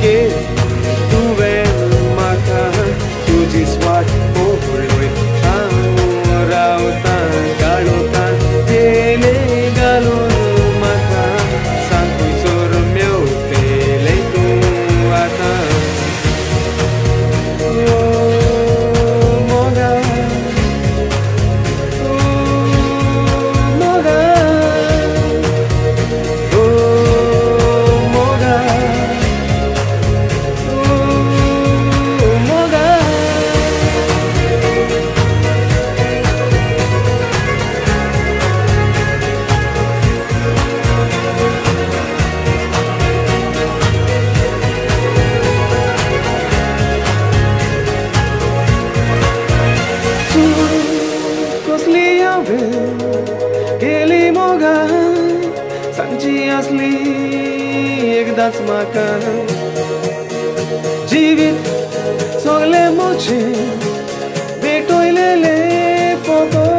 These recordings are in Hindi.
forget सांची असली एकदाच माका. जीवित सोगले मोचे भेटोयलेले photo.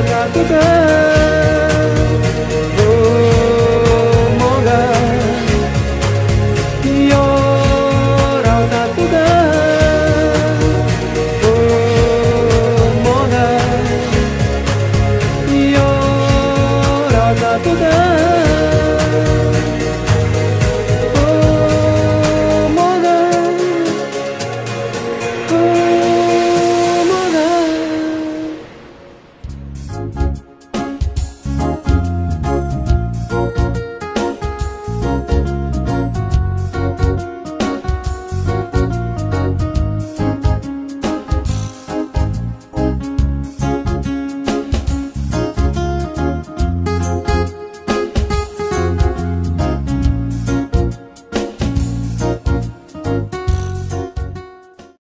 I got the best.